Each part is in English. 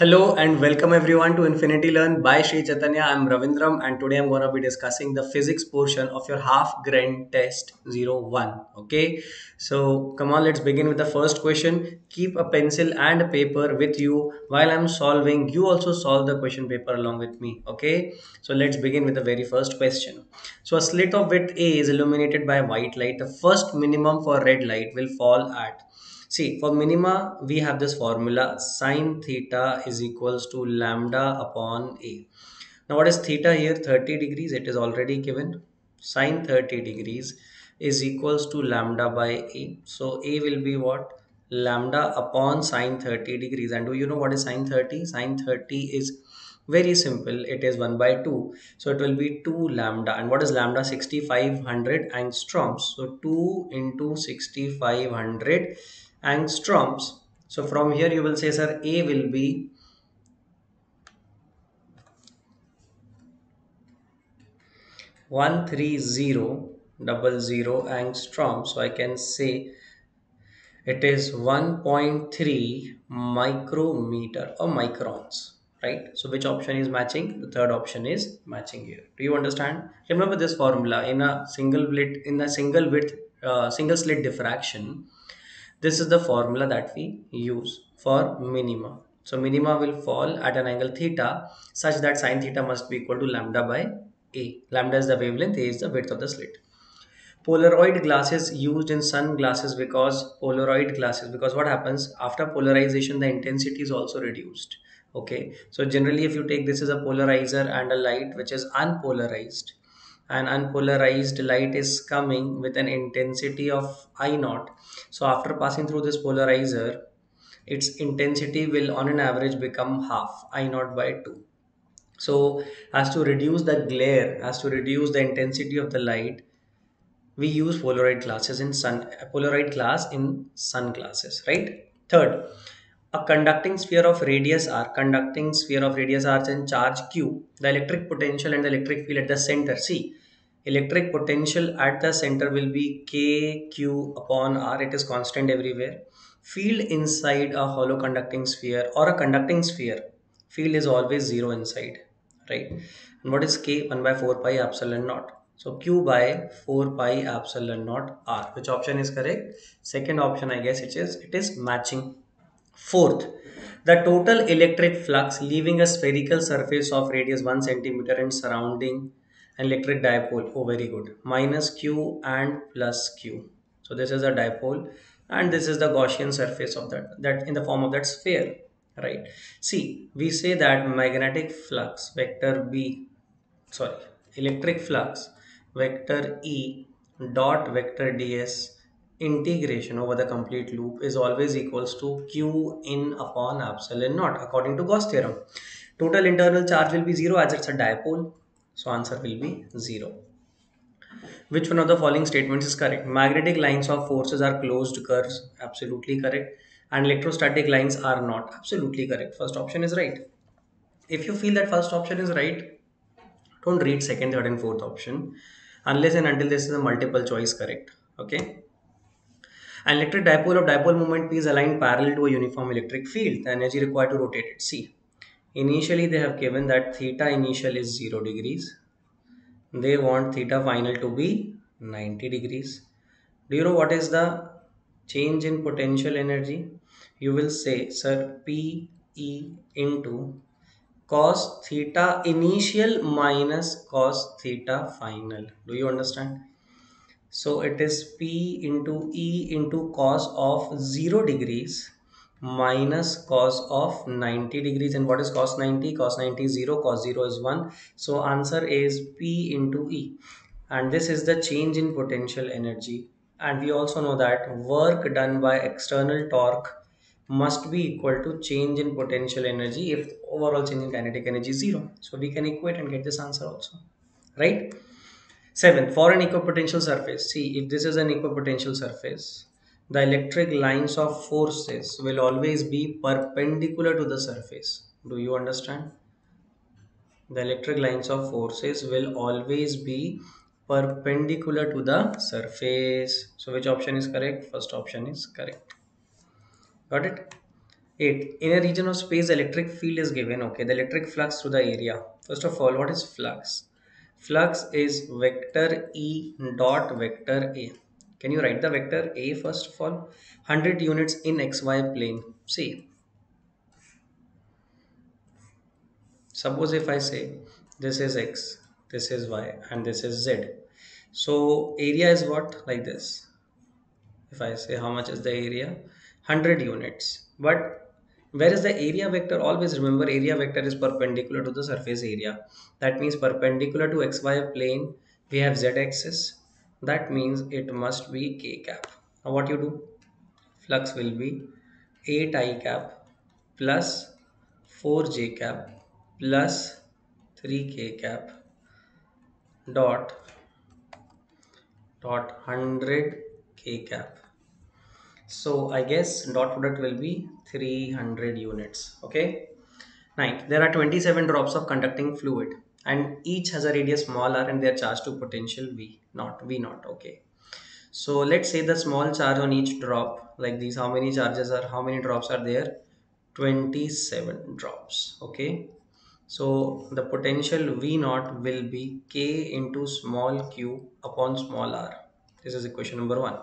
Hello and welcome everyone to Infinity Learn by Sri Chaitanya. I'm Ravindram and today I'm going to be discussing the physics portion of your half grand test 01. Okay, so come on, let's begin with the first question. Keep a pencil and a paper with you while I'm solving. You also solve the question paper along with me. Okay, so let's begin with the very first question. So a slit of width A is illuminated by white light. The first minimum for red light will fall at See, for minima, we have this formula sine theta is equals to lambda upon A. Now, what is theta here? 30 degrees. It is already given. Sine 30 degrees is equals to lambda by A. So, A will be what? Lambda upon sine 30 degrees. And do you know what is sine 30? Sine 30 is very simple. It is 1 by 2. So, it will be 2 lambda. And what is lambda? 6500 angstroms. So, 2 into 6500 angstroms. So from here you will say sir A will be one three zero double zero angstrom. So I can say it is 1.3 micrometer or microns right? So which option is matching? The third option is matching here. Do you understand? Remember this formula. In a single slit in a single width uh, single slit diffraction this is the formula that we use for minima. So minima will fall at an angle theta such that sine theta must be equal to lambda by A. Lambda is the wavelength, A is the width of the slit. Polaroid glasses used in sunglasses because Polaroid glasses because what happens after polarization the intensity is also reduced. Okay, so generally if you take this as a polarizer and a light which is unpolarized an unpolarized light is coming with an intensity of I naught. So after passing through this polarizer, its intensity will on an average become half I naught by 2. So as to reduce the glare, as to reduce the intensity of the light, we use Polaroid glasses in sun Polaroid glass in sunglasses, right? Third, a conducting sphere of radius r, conducting sphere of radius r and charge q, the electric potential and the electric field at the center. See, electric potential at the center will be kq upon r. It is constant everywhere. Field inside a hollow conducting sphere or a conducting sphere field is always zero inside right? And what is k? 1 by 4 pi epsilon naught. So q by 4 pi epsilon naught r. Which option is correct? Second option i guess it is it is matching. Fourth the total electric flux leaving a spherical surface of radius 1 centimeter and surrounding electric dipole. Oh very good. Minus q and plus q. So this is a dipole and this is the gaussian surface of that that in the form of that sphere right? See we say that magnetic flux vector b sorry electric flux vector e dot vector ds integration over the complete loop is always equals to q in upon epsilon naught according to Gauss theorem. Total internal charge will be zero as it's a dipole so answer will be 0. Which one of the following statements is correct? Magnetic lines of forces are closed curves. Absolutely correct. And electrostatic lines are not. Absolutely correct. First option is right. If you feel that first option is right, don't read second, third and fourth option. Unless and until this is a multiple choice correct. Okay. An electric dipole of dipole moment P is aligned parallel to a uniform electric field. The energy required to rotate it. See, initially they have given that theta initial is 0 degrees. They want theta final to be 90 degrees. Do you know what is the change in potential energy? You will say sir p e into cos theta initial minus cos theta final. Do you understand? So it is p into e into cos of 0 degrees minus cos of 90 degrees. And what is cos 90 cos 90 is 0 cos 0 is 1 so answer is p into e. And this is the change in potential energy. And we also know that work done by external torque must be equal to change in potential energy if overall change in kinetic energy is 0 so we can equate and get this answer also. Right? 7 for an equipotential surface. See if this is an equipotential surface the electric lines of forces will always be perpendicular to the surface. Do you understand? The electric lines of forces will always be perpendicular to the surface. So which option is correct? First option is correct. Got it? 8. In a region of space, electric field is given. Okay, the electric flux through the area. First of all, what is flux? Flux is vector E dot vector A. Can you write the vector A first of all? 100 units in xy plane. See, suppose if I say this is x, this is y, and this is z. So area is what? Like this. If I say how much is the area? 100 units. But where is the area vector? Always remember area vector is perpendicular to the surface area. That means perpendicular to xy plane, we have z axis. That means it must be k cap. Now what you do? Flux will be 8 i cap plus 4 j cap plus 3 k cap dot dot 100 k cap so i guess dot product will be 300 units okay Ninth, there are 27 drops of conducting fluid and each has a radius small r and they are charged to potential v not v not okay. So let's say the small charge on each drop like these how many charges are how many drops are there? 27 drops okay. So the potential v naught will be k into small q upon small r. This is equation number one.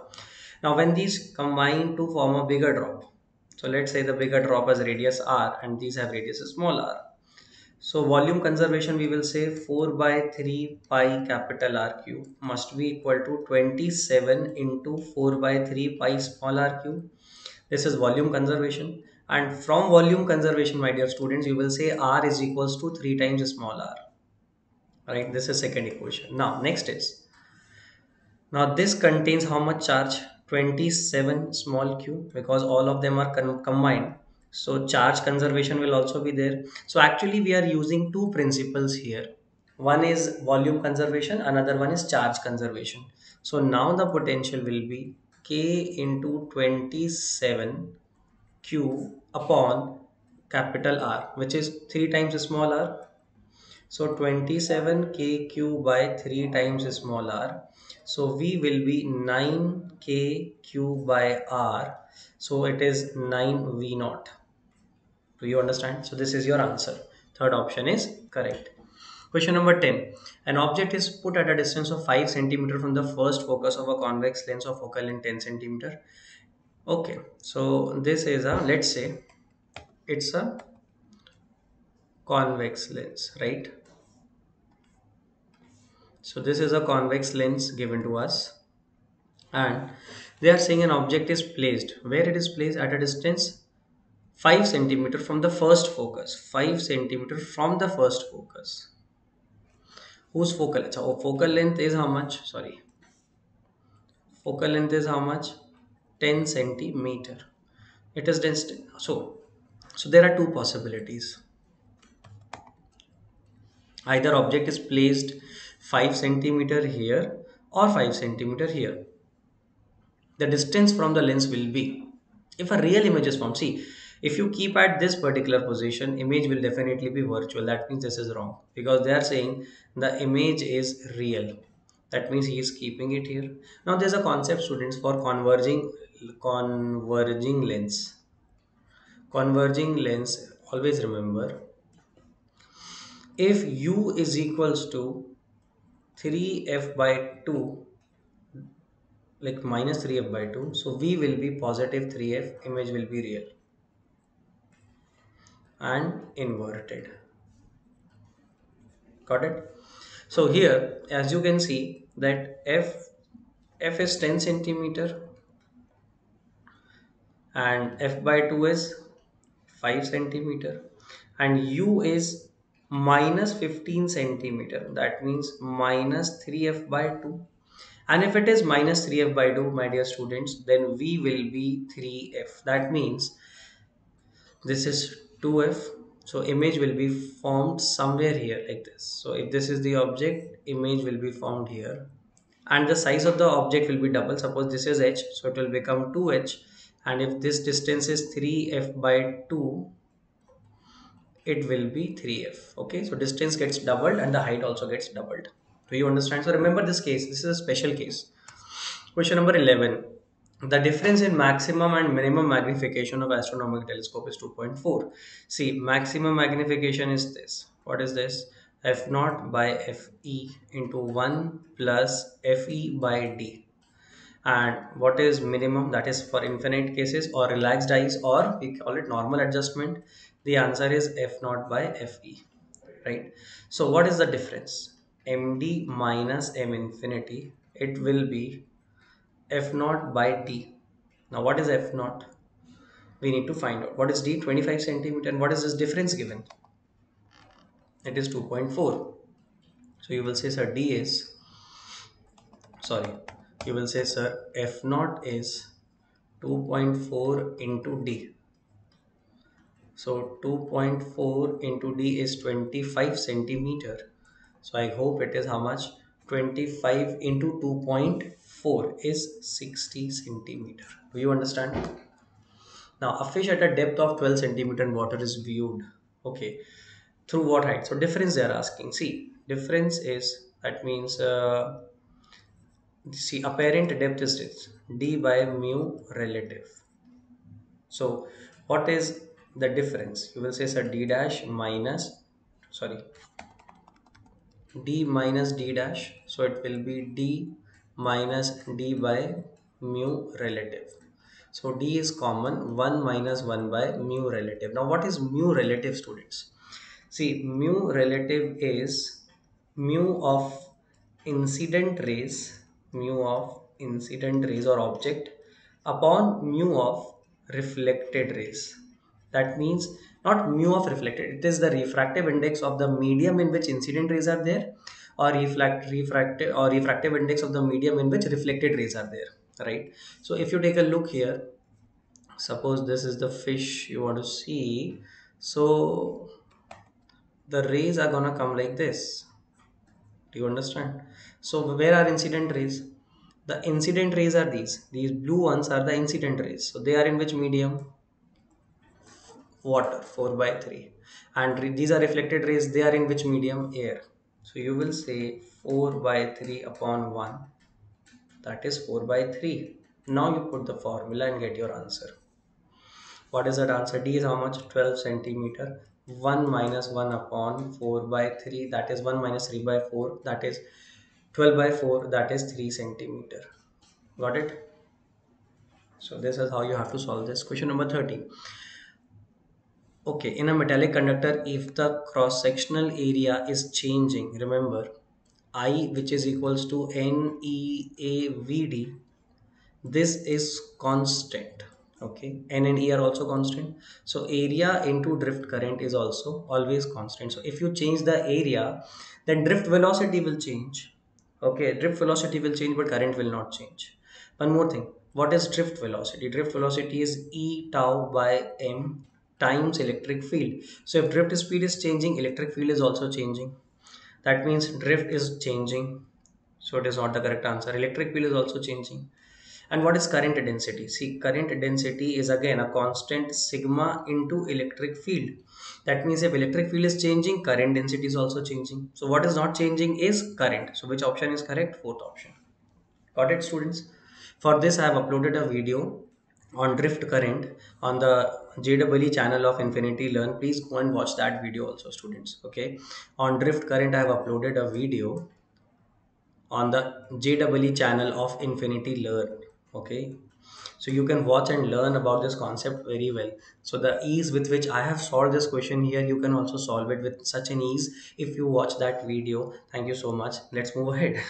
Now when these combine to form a bigger drop, so let's say the bigger drop has radius r and these have radius small r. So volume conservation we will say 4 by 3 pi capital R cube must be equal to 27 into 4 by 3 pi small r cube. This is volume conservation and from volume conservation my dear students you will say R is equals to 3 times small r. Right, this is second equation. Now next is, now this contains how much charge? 27 small q because all of them are combined so charge conservation will also be there. So actually we are using two principles here. One is volume conservation another one is charge conservation. So now the potential will be k into 27 q upon capital r which is 3 times small r. So 27 kq by 3 times small r so V will be 9kq by R. So it is 9V naught. Do you understand? So this is your answer. Third option is correct. Question number 10. An object is put at a distance of 5 cm from the first focus of a convex lens of focal length 10 cm. Okay, so this is a, let's say, it's a convex lens, right? So this is a convex lens given to us. And they are saying an object is placed. Where it is placed? At a distance 5 centimeter from the first focus. 5 centimeter from the first focus. Whose focal? Oh, focal length is how much? Sorry. Focal length is how much? 10 centimeter. It is dense. So so there are two possibilities. Either object is placed 5 centimeter here or 5 centimeter here. The distance from the lens will be if a real image is formed see if you keep at this particular position image will definitely be virtual. That means this is wrong because they are saying the image is real. That means he is keeping it here. Now there's a concept students for converging converging lens. Converging lens always remember if u is equals to 3f by 2 like minus 3f by 2 so v will be positive 3f image will be real and inverted. Got it? So here as you can see that f f is 10 centimeter and f by 2 is 5 centimeter. And u is minus 15 centimeter. That means minus 3f by 2 and if it is minus 3f by 2 my dear students then v will be 3f that means this is 2f so image will be formed somewhere here like this. So if this is the object image will be formed here. And the size of the object will be double. Suppose this is h so it will become 2h and if this distance is 3f by 2 it will be 3f okay? So distance gets doubled and the height also gets doubled. Do you understand? So remember this case this is a special case. Question number 11 the difference in maximum and minimum magnification of astronomical telescope is 2.4 see maximum magnification is this. What is this? F naught by fe into 1 plus fe by d. And what is minimum? That is for infinite cases or relaxed eyes or we call it normal adjustment the answer is f naught by fe right so what is the difference md minus m infinity it will be f naught by d. Now what is f naught? We need to find out. What is d? 25 centimeter and what is this difference given? It is 2.4. So you will say sir d is, sorry, you will say sir f naught is 2.4 into d. So 2.4 into d is 25 centimeter. So I hope it is how much? 25 into 2.4 is 60 centimeter. Do you understand? Now, a fish at a depth of 12 centimeter in water is viewed. Okay, through what height? So, difference they are asking. See, difference is that means uh, see apparent depth is this d by mu relative. So, what is the difference? You will say sir d dash minus sorry d minus d dash. So it will be d minus d by mu relative. So d is common 1 minus 1 by mu relative. Now what is mu relative students? See mu relative is mu of incident rays mu of incident rays or object upon mu of reflected rays that means not mu of reflected. It is the refractive index of the medium in which incident rays are there or reflect refractive or refractive index of the medium in which reflected rays are there right? So if you take a look here suppose this is the fish you want to see. So the rays are gonna come like this. Do you understand? So where are incident rays? The incident rays are these. These blue ones are the incident rays. So they are in which medium water 4 by 3 and these are reflected rays. They are in which medium? Air. So you will say 4 by 3 upon 1 that is 4 by 3 now you put the formula and get your answer. What is that answer? D is how much? 12 centimeter. 1 minus 1 upon 4 by 3 that is 1 minus 3 by 4 that is 12 by 4 that is 3 centimeter. Got it? So this is how you have to solve this. Question number 30 Okay, in a metallic conductor, if the cross-sectional area is changing, remember I which is equals to NEAVD, this is constant. Okay, N and E are also constant. So area into drift current is also always constant. So if you change the area, then drift velocity will change. Okay, drift velocity will change, but current will not change. One more thing, what is drift velocity? Drift velocity is E tau by M times electric field. So if drift speed is changing electric field is also changing. That means drift is changing. So it is not the correct answer. Electric field is also changing. And what is current density? See current density is again a constant sigma into electric field. That means if electric field is changing current density is also changing. So what is not changing is current. So which option is correct? Fourth option. Got it students? For this i have uploaded a video on drift current on the JEE channel of Infinity Learn. Please go and watch that video also students. Okay. On drift current I have uploaded a video on the JEE channel of Infinity Learn. Okay. So you can watch and learn about this concept very well. So the ease with which I have solved this question here, you can also solve it with such an ease if you watch that video. Thank you so much. Let's move ahead.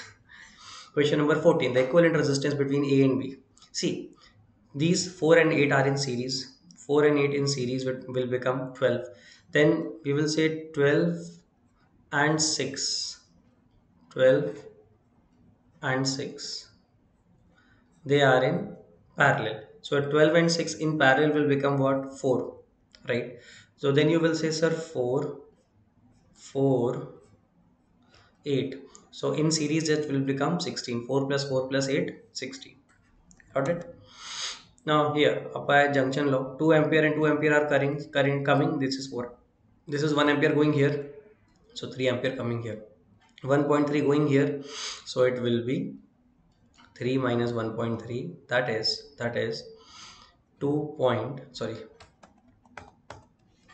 question number 14. The equivalent resistance between A and B. See, these 4 and 8 are in series 4 and 8 in series will, become 12 then we will say 12 and 6 12 and 6 they are in parallel. So 12 and 6 in parallel will become what? 4 right? So then you will say sir 4 4 8 so in series that will become 16 4 plus 4 plus 8 16 got it now here apply junction law 2 ampere and 2 ampere are current current coming. This is 4 this is 1 ampere going here. So 3 ampere coming here. 1.3 going here. So it will be 3 minus 1.3 that is that is 2 point sorry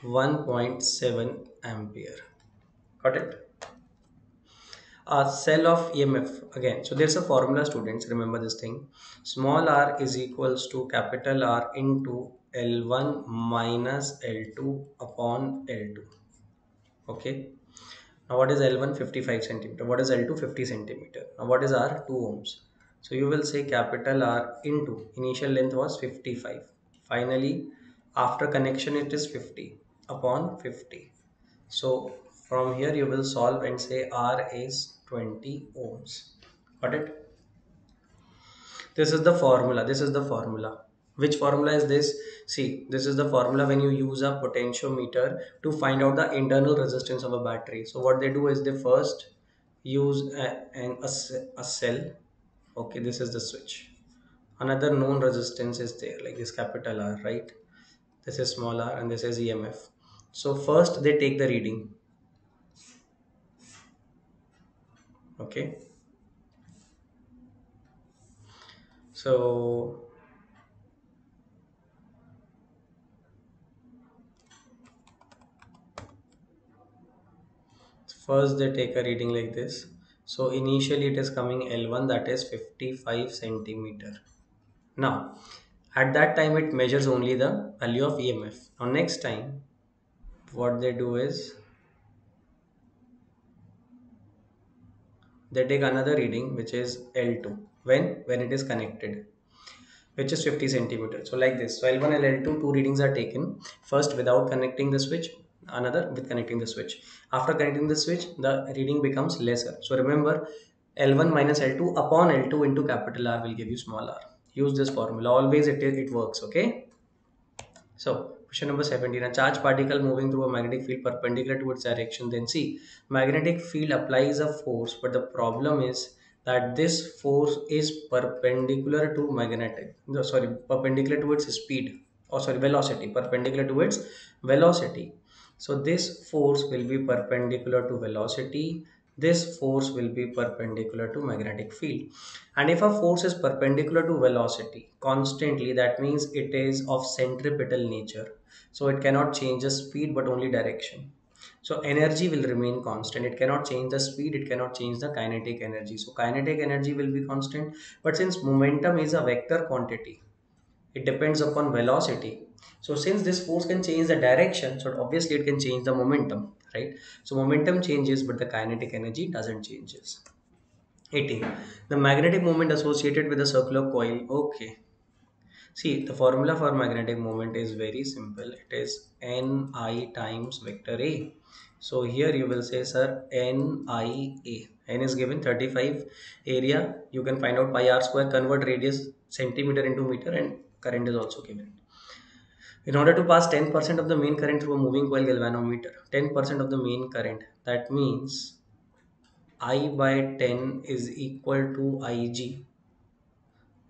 1.7 ampere. Got it a cell of emf again so there's a formula students remember this thing. Small r is equals to capital r into l1 minus l2 upon l2 okay? Now what is l1 55 centimeter. What is l2 50 centimeter. Now what is r? 2 ohms. So you will say capital r into initial length was 55 finally after connection it is 50 upon 50 so from here you will solve and say r is 20 ohms. Got it? This is the formula this is the formula. Which formula is this? See this is the formula when you use a potentiometer to find out the internal resistance of a battery. So what they do is they first use a, a, a cell. Okay this is the switch. Another known resistance is there like this capital r right? This is small r and this is emf so first they take the reading okay. So first they take a reading like this. So initially it is coming L1 that is 55 centimeter. Now at that time it measures only the value of EMF now next time what they do is they take another reading which is L2 when when it is connected which is 50 centimeters. So like this. So L1 and L2 two readings are taken. First without connecting the switch another with connecting the switch. After connecting the switch the reading becomes lesser. So remember L1 minus L2 upon L2 into capital R will give you small r. Use this formula. Always it, it works okay? So question number 17 a charged particle moving through a magnetic field perpendicular to its direction then see magnetic field applies a force but the problem is that this force is perpendicular to magnetic no, sorry perpendicular to its speed or sorry velocity perpendicular to its velocity. So this force will be perpendicular to velocity this force will be perpendicular to magnetic field. And if a force is perpendicular to velocity constantly that means it is of centripetal nature so it cannot change the speed but only direction. So energy will remain constant. It cannot change the speed. It cannot change the kinetic energy. So kinetic energy will be constant. But since momentum is a vector quantity it depends upon velocity. So since this force can change the direction so obviously it can change the momentum right? So momentum changes but the kinetic energy doesn't changes. 18 the magnetic moment associated with a circular coil. Okay see the formula for magnetic moment is very simple. It is ni times vector a. So here you will say sir nia n is given 35 area. You can find out pi r square convert radius centimeter into meter and current is also given. In order to pass 10% of the main current through a moving coil galvanometer 10% of the main current that means i by 10 is equal to ig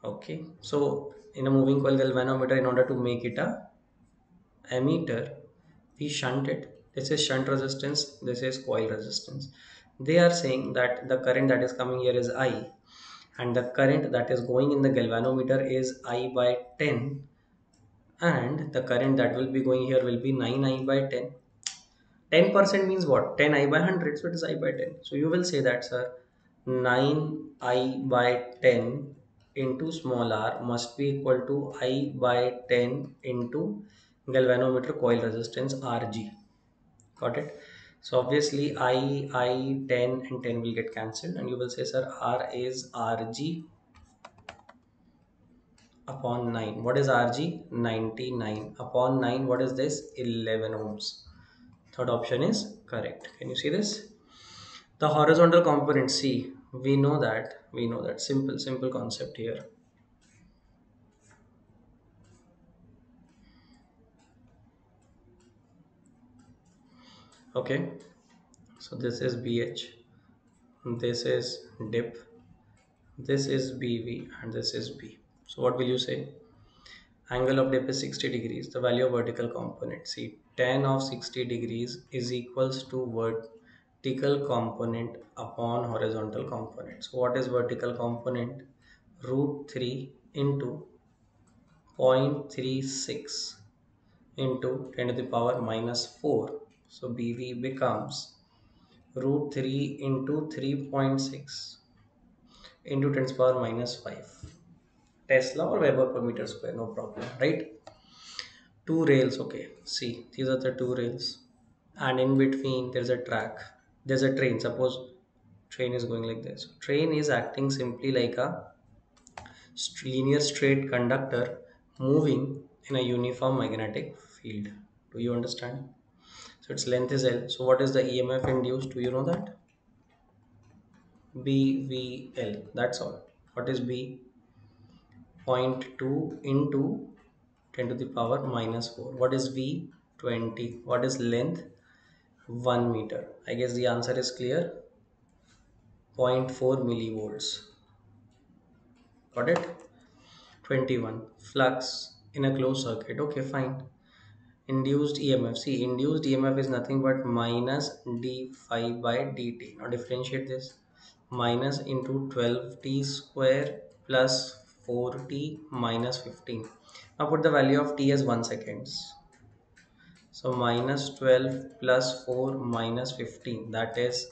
okay? So in a moving coil galvanometer in order to make it a ammeter we shunt it. This is shunt resistance this is coil resistance. They are saying that the current that is coming here is i and the current that is going in the galvanometer is i by 10 and the current that will be going here will be 9i by 10 10% means what? 10i by 100 so it is i by 10 so you will say that sir 9i by 10 into small r must be equal to i by 10 into galvanometer coil resistance rg got it? So obviously i i 10 and 10 will get cancelled and you will say sir r is rg upon 9 what is rg 99 upon 9 what is this? 11 ohms. Third option is correct. Can you see this? The horizontal component c we know that we know that. Simple simple concept here. Okay. So this is bh this is dip this is bv and this is b. So what will you say? Angle of dip is 60 degrees. The value of vertical component. See tan of 60 degrees is equals to vertical component upon horizontal component. So what is vertical component? Root 3 into 0.36 into 10 to the power minus 4 so bv becomes root 3 into 3.6 into 10 to the power minus 5 tesla or weber per meter square no problem right? Two rails okay. See these are the two rails. And in between there's a track there's a train. Suppose train is going like this. Train is acting simply like a linear straight conductor moving in a uniform magnetic field. Do you understand? So its length is l. So what is the emf induced? Do you know that? Bvl that's all. What is b? 0.2 into 10 to the power minus 4 what is v? 20 what is length 1 meter. I guess the answer is clear. 0.4 millivolts. Got it? 21 flux in a closed circuit. Okay fine. Induced emf see induced emf is nothing but minus d phi by dt. Now differentiate this. Minus into 12t square plus 4t minus 15 now put the value of t as 1 seconds so minus 12 plus 4 minus 15 that is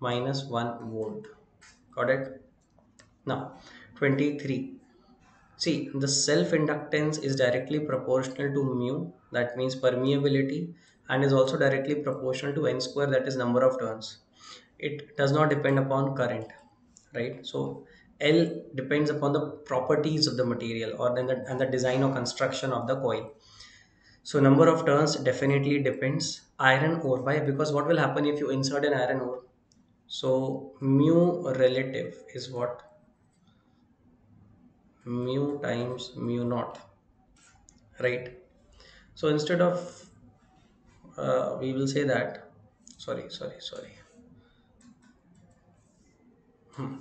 minus 1 volt. Got it? Now 23 see the self inductance is directly proportional to mu that means permeability and is also directly proportional to n square that is number of turns. It does not depend upon current right? So l depends upon the properties of the material or then the, and the design or construction of the coil so number of turns definitely depends. Iron core. Why? Because what will happen if you insert an iron core? So mu relative is what? Mu times mu naught. Right? So instead of uh, we will say that sorry sorry sorry. Hmm.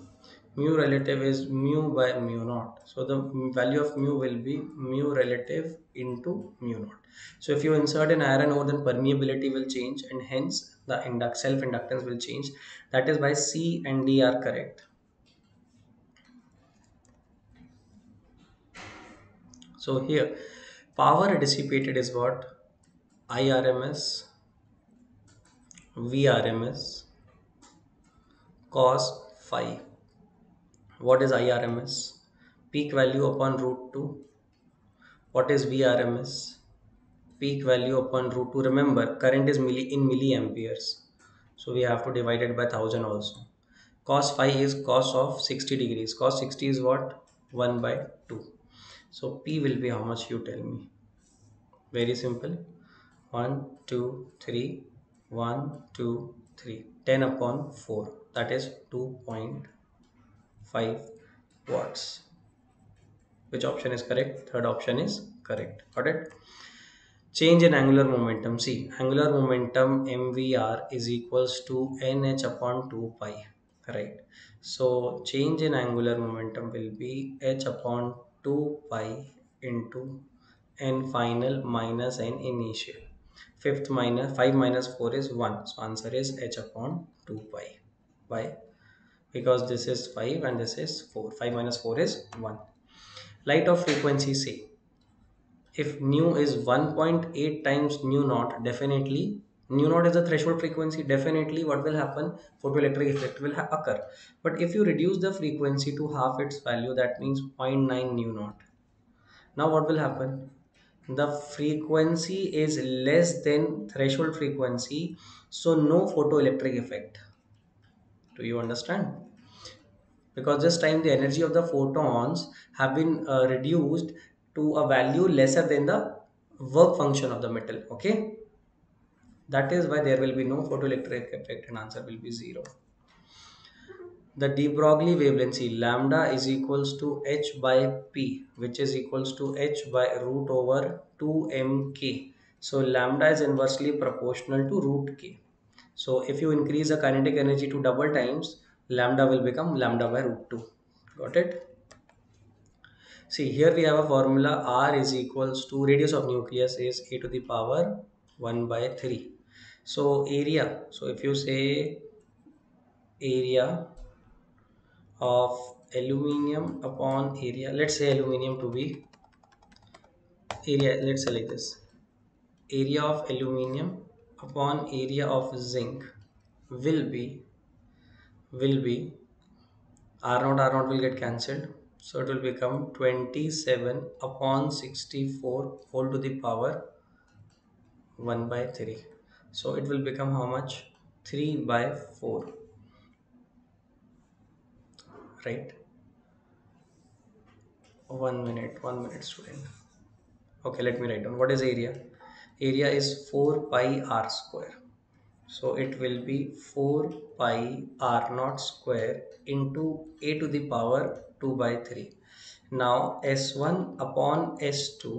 mu relative is mu by mu naught. So the value of mu will be mu relative into mu naught so if you insert an iron core then permeability will change and hence the induct self inductance will change that is why c and d are correct So here power dissipated is what? IRMS, VRMS, cos phi. What is IRMS? Peak value upon root 2. What is VRMS? Peak value upon root 2. Remember, current is milli in milliamperes. So we have to divide it by 1000 also. Cos phi is cos of 60 degrees. Cos 60 is what? 1 by 2 so p will be how much you tell me very simple 1 2 3 1 2 3 10 upon 4 that is 2.5 watts which option is correct third option is correct got it change in angular momentum see angular momentum mvr is equals to nh upon 2 pi right so change in angular momentum will be h upon 2 pi into n final minus n initial. Fifth minus 5 minus 4 is 1. So answer is h upon 2 pi. Why? Because this is 5 and this is 4. 5 minus 4 is 1. Light of frequency say. If nu is 1.8 times nu naught definitely nu naught is the threshold frequency definitely what will happen? Photoelectric effect will occur. But if you reduce the frequency to half its value that means 0.9 nu naught. Now what will happen? The frequency is less than threshold frequency so no photoelectric effect. Do you understand because this time the energy of the photons have been uh, reduced to a value lesser than the work function of the metal okay that is why there will be no photoelectric effect and answer will be 0. The de Broglie wavelength lambda is equals to h by p which is equals to h by root over 2mk. So lambda is inversely proportional to root k. So if you increase the kinetic energy to double times lambda will become lambda by root 2. Got it? See here we have a formula r is equals to radius of nucleus is a to the power 1 by 3 so area so if you say area of aluminium upon area let's say aluminium to be area let's say like this area of aluminium upon area of zinc will be will be r naught r naught will get cancelled. So it will become 27 upon 64 whole to the power 1 by 3 so it will become how much? 3 by 4 right? One minute one minute student. Okay let me write down. What is area? Area is 4 pi r square so it will be 4 pi r naught square into a to the power 2 by 3 now s1 upon s2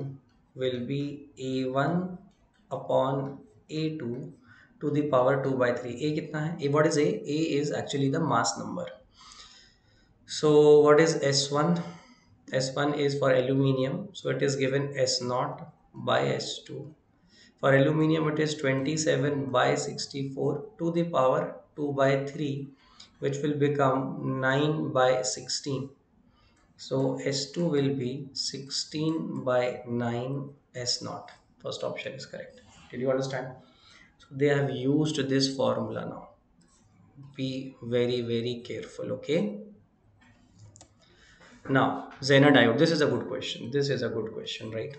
will be a1 upon a2 to the power 2 by 3 a kitna hai a what is a a is actually the mass number so what is S1? S1 is for aluminium. So it is given S0 by S2. For aluminium it is 27 by 64 to the power 2 by 3 which will become 9 by 16. So S2 will be 16 by 9 S0. First option is correct. Did you understand? So they have used this formula now. Be very very careful okay now, Zener diode. This is a good question. This is a good question, right?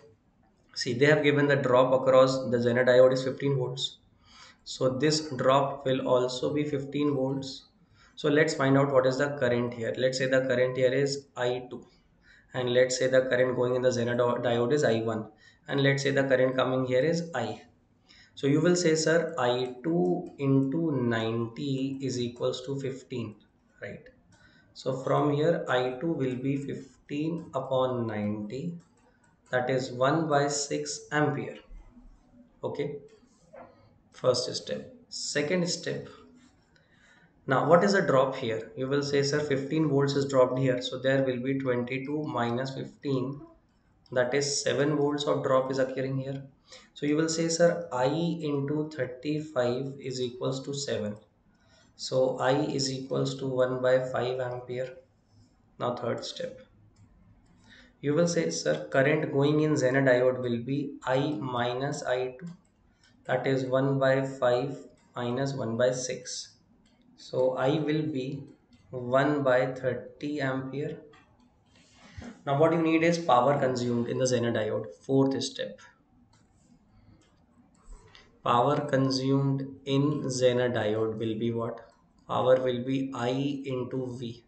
See, they have given the drop across the Zener diode is 15 volts. So this drop will also be 15 volts. So let's find out what is the current here. Let's say the current here is I2 and let's say the current going in the Zener diode is I1 and let's say the current coming here is I. So you will say sir I2 into 90 is equals to 15 right so from here I2 will be 15 upon 90 that is 1 by 6 ampere. Okay. First step. Second step. Now what is the drop here? You will say sir 15 volts is dropped here. So there will be 22 minus 15 that is 7 volts of drop is occurring here. So you will say sir I into 35 is equals to 7 so I is equals to 1 by 5 ampere. Now third step. You will say sir current going in Zener diode will be I minus I2 that is 1 by 5 minus 1 by 6. So I will be 1 by 30 ampere. Now what you need is power consumed in the Zener diode. Fourth step power consumed in Zener diode will be what? Power will be I into V.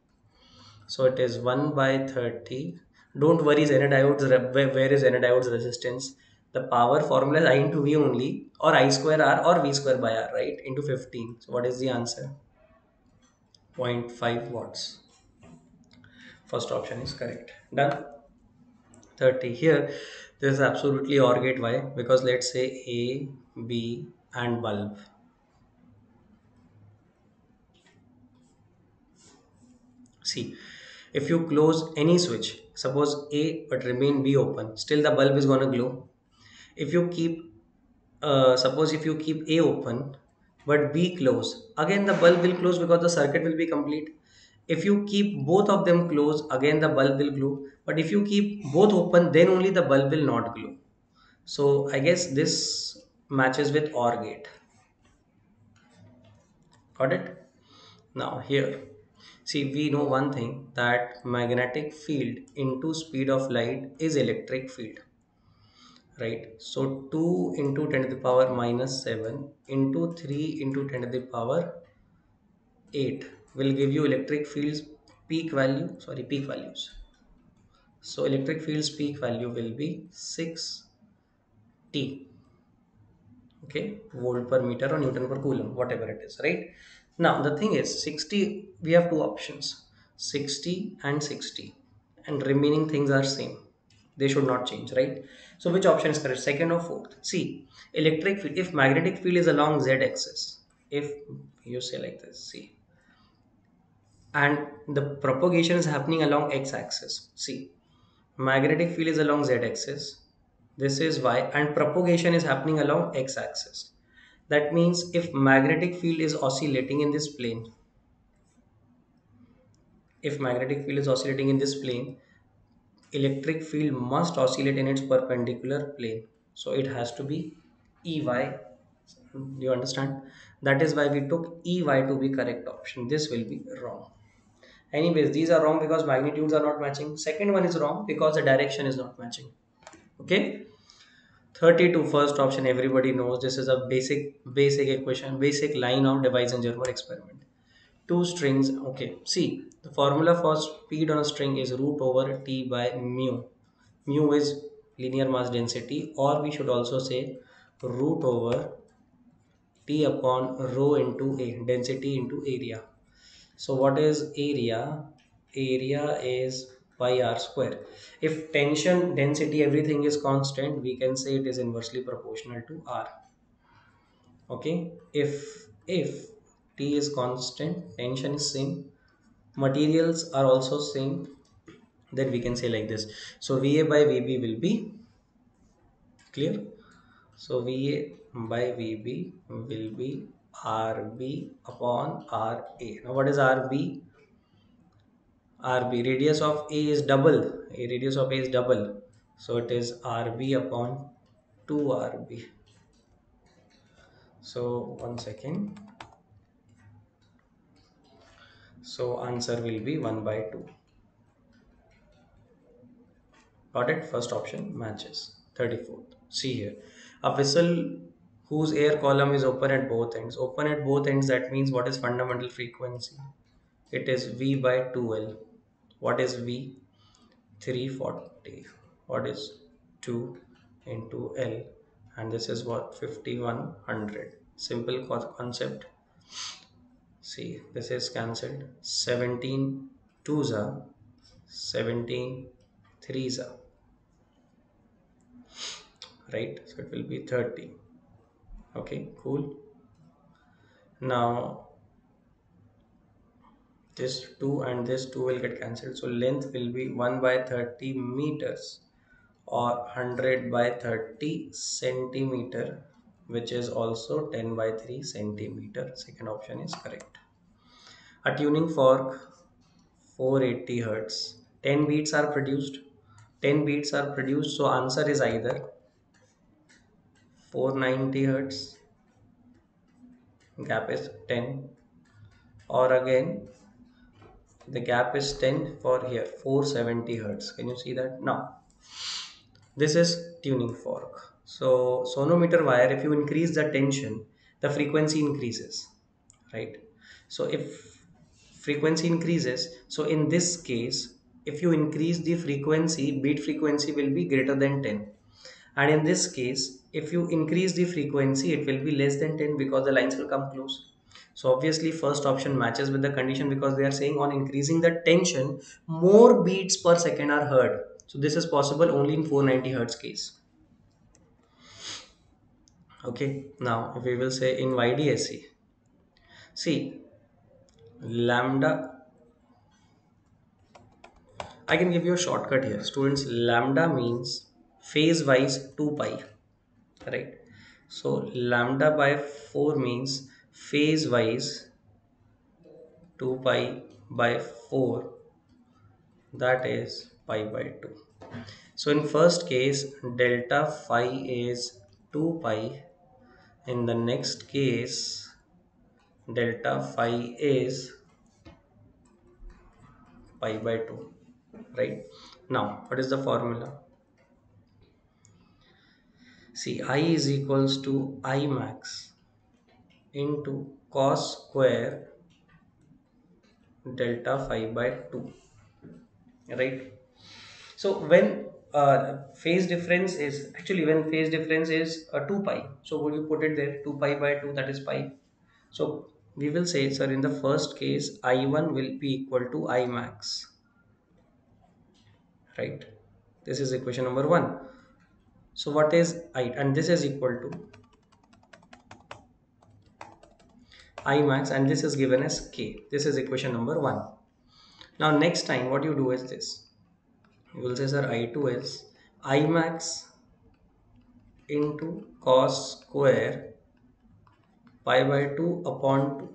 So it is 1 by 30. Don't worry Zener diodes, where is Zener diodes resistance? The power formula is I into V only or I square R or V square by R, right? Into 15. So what is the answer? 0.5 watts. First option is correct. Done. 30 here this is absolutely OR gate why because let's say A B and bulb see if you close any switch suppose A but remain B open. Still the bulb is gonna glow. If you keep uh, suppose if you keep A open but B close again the bulb will close because the circuit will be complete. If you keep both of them closed again the bulb will glow. But if you keep both open then only the bulb will not glow. So i guess this matches with or gate. Got it? Now here see we know one thing that magnetic field into speed of light is electric field right? So 2 into 10 to the power minus 7 into 3 into 10 to the power 8 will give you electric fields peak value sorry peak values. So electric fields peak value will be 6 t okay? Volt per meter or newton per coulomb whatever it is right now the thing is 60 we have two options 60 and 60 and remaining things are same. They should not change right? So which option is correct second or fourth? See electric field if magnetic field is along z axis if you say like this see and the propagation is happening along x-axis see magnetic field is along z-axis this is y and propagation is happening along x-axis that means if magnetic field is oscillating in this plane if magnetic field is oscillating in this plane electric field must oscillate in its perpendicular plane. So it has to be ey you understand? That is why we took ey to be correct option. This will be wrong. Anyways these are wrong because magnitudes are not matching. Second one is wrong because the direction is not matching. Okay 32 first option everybody knows this is a basic basic equation basic line of device and general experiment. Two strings okay see the formula for speed on a string is root over t by mu. Mu is linear mass density or we should also say root over t upon rho into a density into area. So what is area? Area is pi r square. If tension density everything is constant we can say it is inversely proportional to r. Okay? If if t is constant tension is same materials are also same then we can say like this. So va by vb will be clear. So va by vb will be rb upon ra now what is rb rb radius of a is double a radius of a is double. So it is rb upon 2 rb so one second. So answer will be 1 by 2 got it? First option matches. 34th see here. A vessel whose air column is open at both ends. Open at both ends that means what is fundamental frequency? It is v by 2l what is v? 340 what is 2 into l? And this is what? 5100 simple concept. See this is cancelled. 17 2s are 17 3s are. Right? So it will be 30 okay cool. Now this 2 and this 2 will get cancelled. So length will be 1 by 30 meters or 100 by 30 centimeter which is also 10 by 3 centimeter. Second option is correct. A tuning fork 480 hertz. 10 beats are produced. 10 beats are produced. So answer is either 490 hertz gap is 10 or again the gap is 10 for here 470 hertz. Can you see that? Now this is tuning fork. So sonometer wire if you increase the tension the frequency increases right? So if frequency increases so in this case if you increase the frequency beat frequency will be greater than 10 and in this case if you increase the frequency it will be less than 10 because the lines will come close so obviously first option matches with the condition because they are saying on increasing the tension more beats per second are heard. So this is possible only in 490 hertz case. Okay now we will say in YDSE see lambda I can give you a shortcut here. Students lambda means phase wise 2 pi right? So lambda by 4 means phase wise 2 pi by 4 that is pi by 2 so in first case delta phi is 2 pi. In the next case delta phi is pi by 2 right? Now what is the formula? See i is equals to i max into cos square delta phi by 2 right? So when uh, phase difference is actually when phase difference is uh, 2 pi. So would you put it there 2 pi by 2 that is pi? So we will say sir in the first case i1 will be equal to i max right? This is equation number 1 so what is i and this is equal to i max and this is given as k. This is equation number one. Now next time what you do is this. You will say sir i2 is i max into cos square pi by 2 upon 2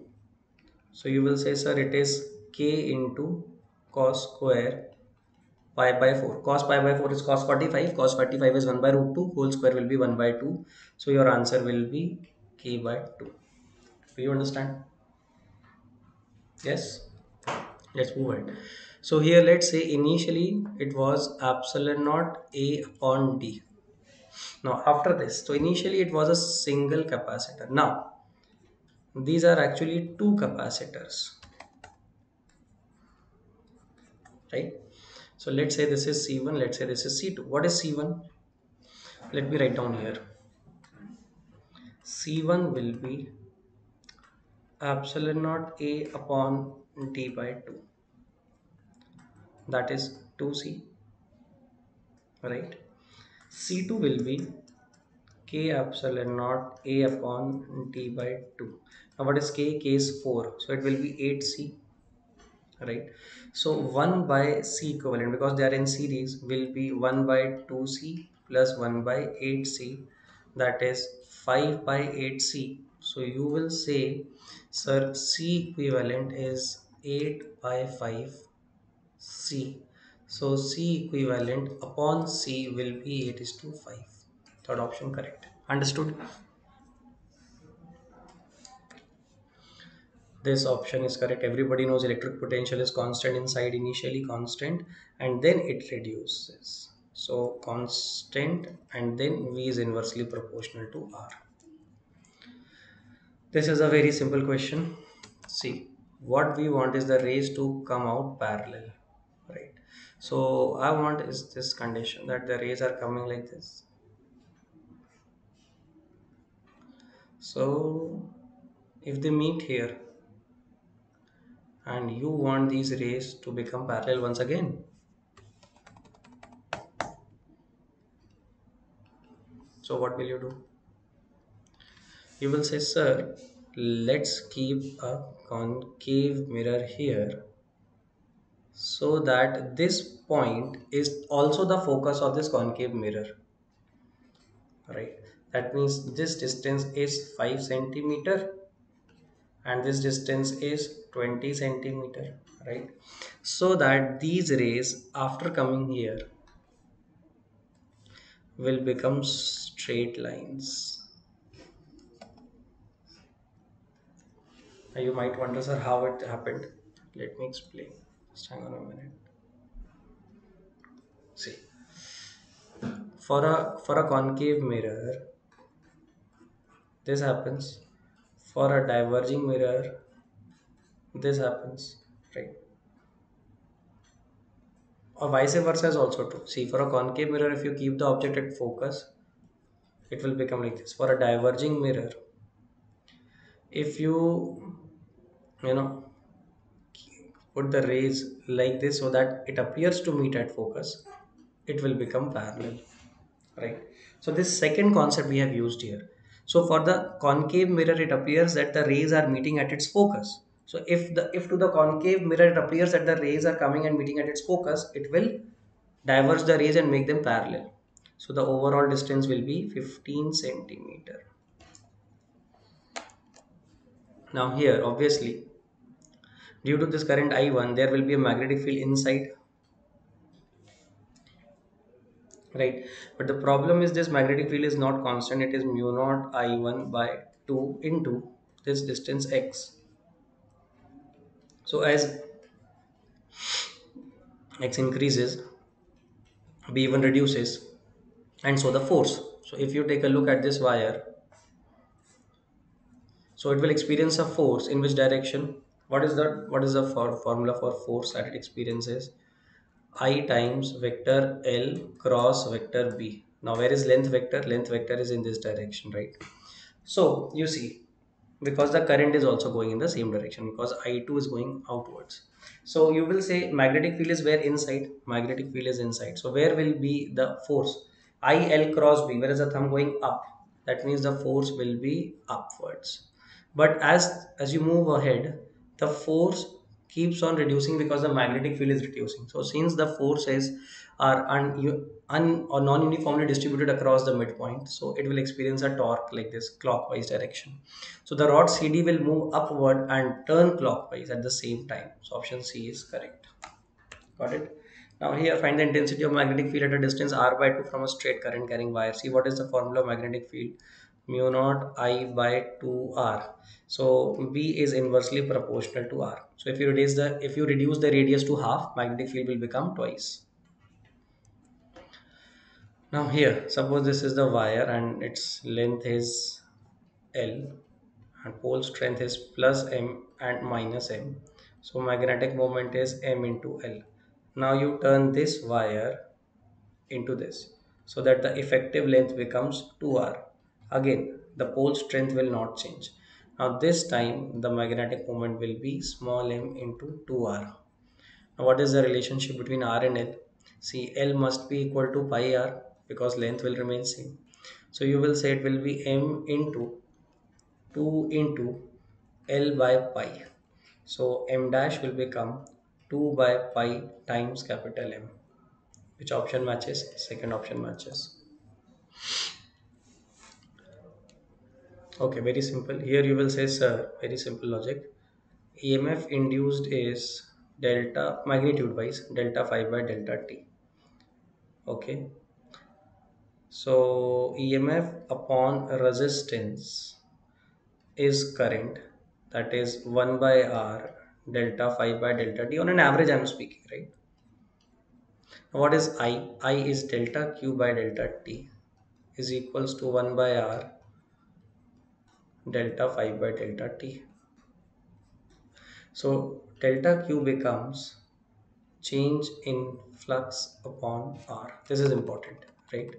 so you will say sir it is k into cos square pi by 4 cos pi by 4 is cos 45 cos 45 is 1 by root 2 whole square will be 1 by 2 so your answer will be k by 2 do you understand? Yes? Let's move ahead. So here let's say initially it was epsilon naught a upon d. Now after this so initially it was a single capacitor. Now these are actually two capacitors. Right? So let's say this is c1 let's say this is c2 what is c1 let me write down here. C1 will be epsilon naught a upon d by 2 that is 2c right? C2 will be k epsilon naught a upon d by 2 now what is k? K is 4 so it will be 8c right? So 1 by c equivalent because they are in series will be 1 by 2c plus 1 by 8c that is 5 by 8c so you will say sir c equivalent is 8 by 5 c. So c equivalent upon c will be 8 is to 5 third option correct. Understood? This option is correct. Everybody knows electric potential is constant inside initially constant and then it reduces. So constant and then v is inversely proportional to r this is a very simple question. See what we want is the rays to come out parallel right? So i want is this condition that the rays are coming like this. So if they meet here and you want these rays to become parallel once again so what will you do you will say sir let's keep a concave mirror here so that this point is also the focus of this concave mirror. Right? That means this distance is 5 centimeter and this distance is 20 centimeter. Right? So that these rays after coming here will become straight lines now you might wonder sir how it happened. Let me explain. Just hang on a minute. See. For a for a concave mirror this happens. For a diverging mirror this happens right? Or vice versa is also true. See for a concave mirror if you keep the object at focus it will become like this. For a diverging mirror if you you know put the rays like this so that it appears to meet at focus it will become parallel right so this second concept we have used here so for the concave mirror, it appears that the rays are meeting at its focus. So if the if to the concave mirror it appears that the rays are coming and meeting at its focus, it will diverge the rays and make them parallel. So the overall distance will be 15 centimeter. Now here obviously due to this current I1 there will be a magnetic field inside. Right. But the problem is this magnetic field is not constant. It is mu naught i1 by 2 into this distance x. So as x increases b1 reduces and so the force. So if you take a look at this wire so it will experience a force in which direction what is the what is the for formula for force that experiences i times vector L cross vector B. Now where is length vector? Length vector is in this direction, right? So you see, because the current is also going in the same direction because I2 is going outwards. So you will say magnetic field is where inside, magnetic field is inside. So where will be the force? IL cross B, where is the thumb going up? That means the force will be upwards. But as, as you move ahead, the force keeps on reducing because the magnetic field is reducing. So since the forces are un, un or non-uniformly distributed across the midpoint, so it will experience a torque like this clockwise direction. So the rod CD will move upward and turn clockwise at the same time. So option C is correct. got it now here find the intensity of magnetic field at a distance r by 2 from a straight current carrying wire see what is the formula of magnetic field mu naught i by 2r so b is inversely proportional to r. So if you reduce the if you reduce the radius to half magnetic field will become twice. Now here suppose this is the wire and its length is l and pole strength is plus m and minus m. So magnetic moment is m into l. Now you turn this wire into this so that the effective length becomes 2r again the pole strength will not change now this time the magnetic moment will be small m into 2r now what is the relationship between r and l see l must be equal to pi r because length will remain same so you will say it will be m into 2 into L by pi. So m dash will become 2 by pi times capital M. Which option matches? Second option matches. Okay, very simple. Here you will say, sir, very simple logic. EMF induced is delta magnitude wise delta phi by delta t. Okay. So EMF upon resistance is current that is 1 by r delta phi by delta t on an average i'm speaking right what is i i is delta q by delta t is equals to 1 by r delta phi by delta t. So delta q becomes change in flux upon r. This is important right?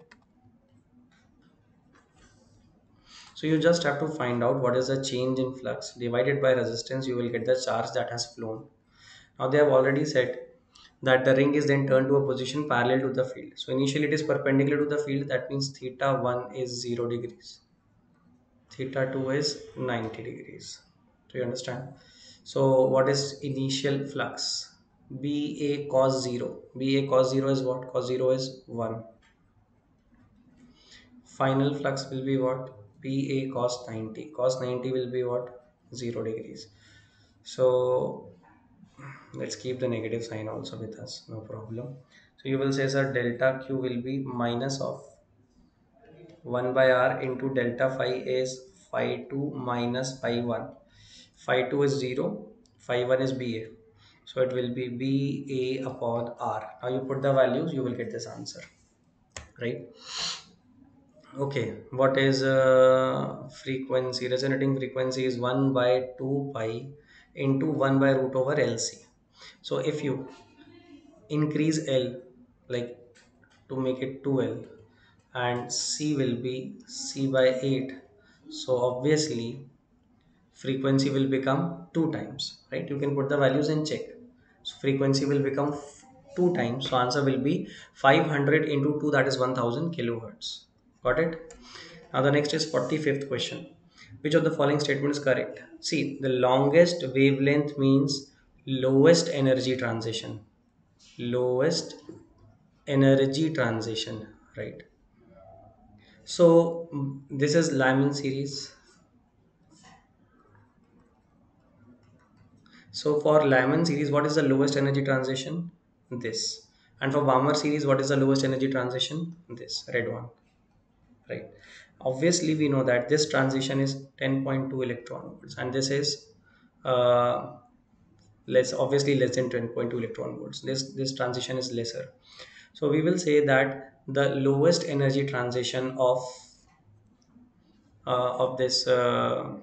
So you just have to find out what is the change in flux. Divided by resistance you will get the charge that has flown. Now they have already said that the ring is then turned to a position parallel to the field. So initially it is perpendicular to the field. That means theta 1 is 0 degrees theta 2 is 90 degrees. Do you understand? So what is initial flux? Ba cos 0 ba cos 0 is what? Cos 0 is 1 final flux will be what? Ba cos 90 cos 90 will be what? 0 degrees. So let's keep the negative sign also with us. No problem. So you will say sir delta q will be minus of 1 by r into delta phi is phi 2 minus phi 1 phi 2 is 0 phi 1 is ba so it will be ba upon r. Now you put the values you will get this answer right? Okay what is uh, frequency resonating frequency is 1 by 2 pi into 1 by root over lc so if you increase l like to make it 2l and c will be c by 8 so obviously frequency will become 2 times right? You can put the values and check. So frequency will become 2 times. So answer will be 500 into 2 that is 1000 kilohertz. Got it? Now the next is 45th question. Which of the following statement is correct? See the longest wavelength means lowest energy transition. Lowest energy transition right so mm, this is Lyman series. So for Lyman series what is the lowest energy transition? This. And for Balmer series what is the lowest energy transition? This red one. Right. Obviously we know that this transition is 10.2 electron volts and this is uh, less obviously less than 10.2 electron volts. This this transition is lesser. So we will say that the lowest energy transition of uh, of this uh,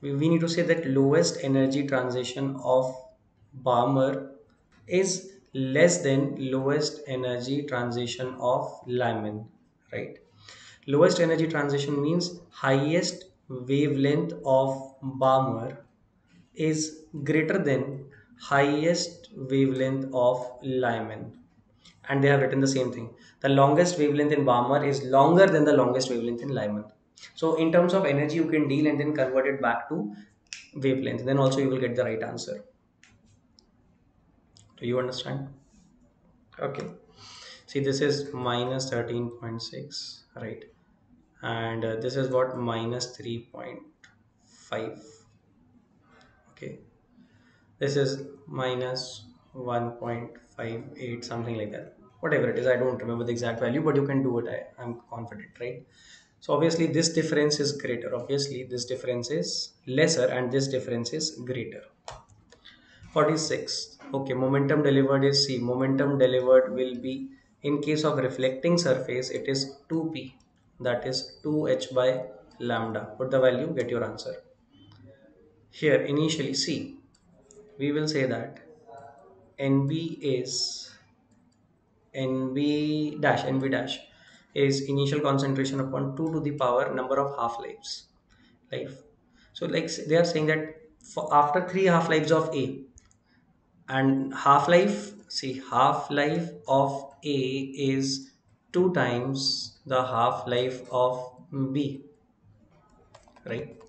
we, we need to say that lowest energy transition of Balmer is less than lowest energy transition of Lyman, right? Lowest energy transition means highest wavelength of Balmer is greater than highest wavelength of Lyman. And they have written the same thing. The longest wavelength in Balmer is longer than the longest wavelength in Lyman. So in terms of energy, you can deal and then convert it back to wavelength. Then also you will get the right answer do you understand okay see this is minus 13.6 right and uh, this is what minus 3.5 okay this is minus 1.58 something like that. Whatever it is i don't remember the exact value but you can do it. I, i'm confident right? So obviously this difference is greater. Obviously this difference is lesser and this difference is greater. 46 okay momentum delivered is c. Momentum delivered will be in case of reflecting surface it is 2p that is 2h by lambda. Put the value get your answer. Here initially see we will say that nb is nb dash nb dash is initial concentration upon 2 to the power number of half lives life. So like they are saying that for after three half lives of a and half life see half life of a is two times the half life of b right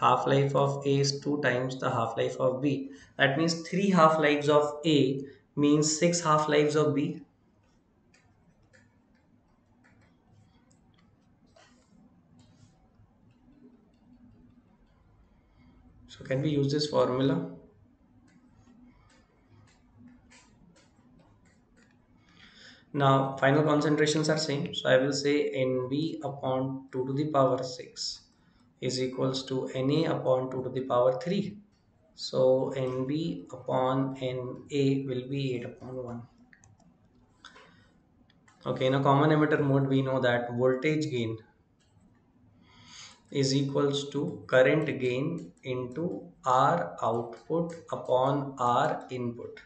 half life of a is two times the half life of b. That means three half lives of a means six half lives of b. So can we use this formula? Now final concentrations are same. So i will say nb upon 2 to the power 6 is equals to na upon 2 to the power 3 so nb upon na will be 8 upon 1 okay in a common emitter mode we know that voltage gain is equals to current gain into r output upon r input.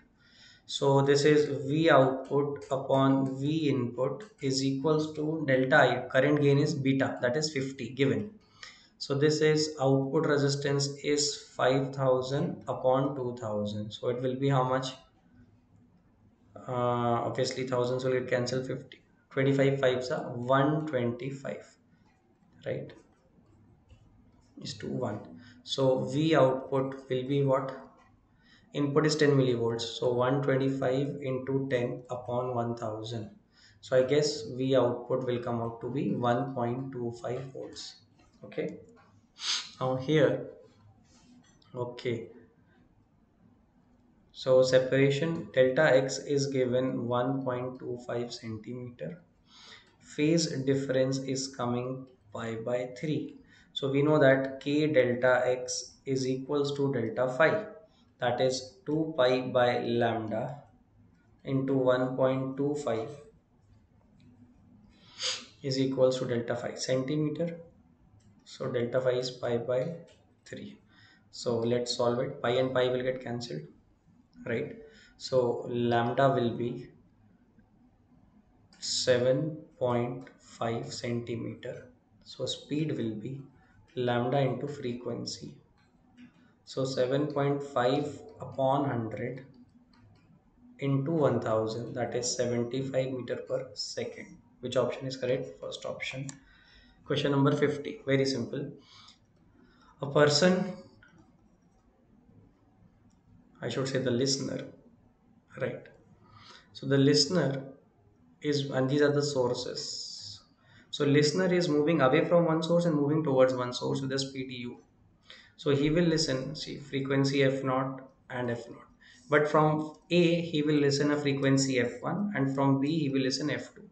So this is v output upon v input is equals to delta i. Current gain is beta that is 50 given so this is output resistance is 5000 upon 2000 so it will be how much? Uh, obviously thousands will get cancelled 50 25 5s are 125 right? Is to 1 so v output will be what? Input is 10 millivolts. So 125 into 10 upon 1000 so i guess v output will come out to be 1.25 volts okay? Now here. Okay. So separation delta x is given 1.25 centimeter. Phase difference is coming pi by 3 so we know that k delta x is equals to delta phi that is 2 pi by lambda into 1.25 is equals to delta phi centimeter so delta phi is pi by 3 so let's solve it. Pi and pi will get cancelled right? So lambda will be 7.5 centimeter. So speed will be lambda into frequency. So 7.5 upon 100 into 1000 that is 75 meter per second. Which option is correct? First option question number 50 very simple. A person i should say the listener right? So the listener is and these are the sources. So listener is moving away from one source and moving towards one source with the speed u. So he will listen see frequency f naught and f naught but from a he will listen a frequency f1 and from b he will listen f2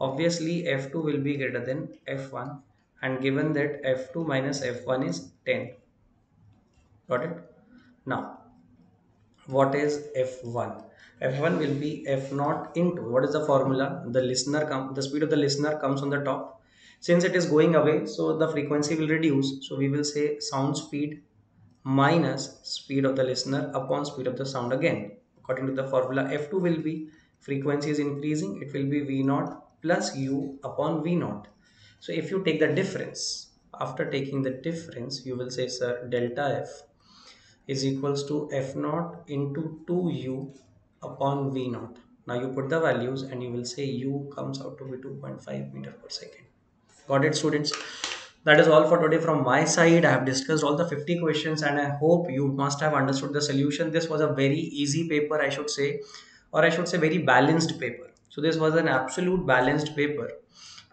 obviously f2 will be greater than f1 and given that f2 minus f1 is 10 got it? Now what is f1 f1 will be f naught into what is the formula? The listener come the speed of the listener comes on the top. Since it is going away so the frequency will reduce. So we will say sound speed minus speed of the listener upon speed of the sound again. According to the formula f2 will be frequency is increasing it will be v naught plus u upon v naught. So if you take the difference after taking the difference you will say sir delta f is equals to f naught into 2u upon v naught. Now you put the values and you will say u comes out to be 2.5 meter per second. Got it students? That is all for today. From my side i have discussed all the 50 questions and i hope you must have understood the solution. This was a very easy paper i should say or i should say very balanced paper so this was an absolute balanced paper.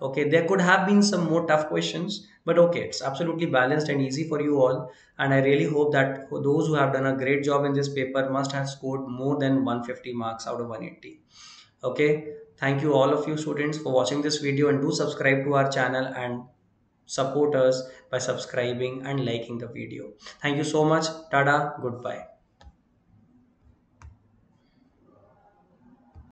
Okay there could have been some more tough questions but okay it's absolutely balanced and easy for you all. And i really hope that those who have done a great job in this paper must have scored more than 150 marks out of 180 okay thank you all of you students for watching this video and do subscribe to our channel and support us by subscribing and liking the video. Thank you so much. Tada. Goodbye